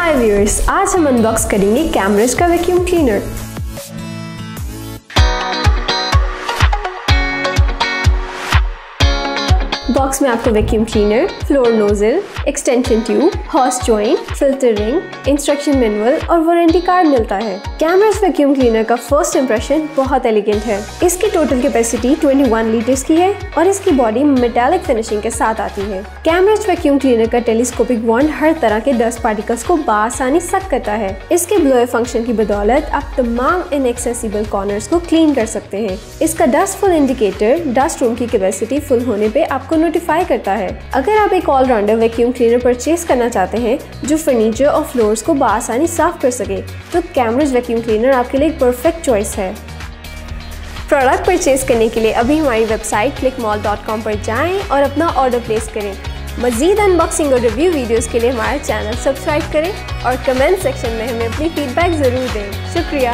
हाय viewers आज हम unbox करेंगे कैमरेज का वैक्यूम क्लीनर बॉक्स में आपको vacuum cleaner floor nozzle extension tube hose joint filter ring instruction manual और वारंटी कार्ड मिलता है। कैमरास वैक्यूम क्लीनर का फ़र्स्ट इंप्रेशन बहुत एलिगेंट है। इसकी टोटल कैपेसिटी 21 लीटर्स की है और इसकी बॉडी मेटालिक फिनिशिंग के साथ आती है। कैमरास वैक्यूम क्लीनर का टेलीस्कोपिक वॉन्ड हर तरह के डस्ट पार्टिकल्स को बासानी सक करता है। इसके ब्लोअर फ़ंक्शन की बदौलत आप तमाम इनएक्सेसिबल कॉर्नर्स को क्लीन कर सकते हैं। इसका dust full indicator dust room की कैपेसिटी फुल होने पे आपको नोटिफाई करता है। अगर आप एक ऑलराउंडर वैक्यूम क्लीनर परचेज करना चाहते हैं, जो फर्नीचर और फ्लोर्स को बसानी साफ़ कर सके तो कैमरेज वैक्यूम क्लीनर आपके लिए एक परफेक्ट चॉइस है। प्रोडक्ट परचेज करने के लिए अभी हमारी वेबसाइट क्लिकमॉल पर जाएँ और अपना ऑर्डर प्लेस करें। मजीद अनबॉक्सिंग और रिव्यू वीडियोस के लिए हमारा चैनल सब्सक्राइब करें और कमेंट सेक्शन में हमें अपनी फीडबैक ज़रूर दें। शुक्रिया।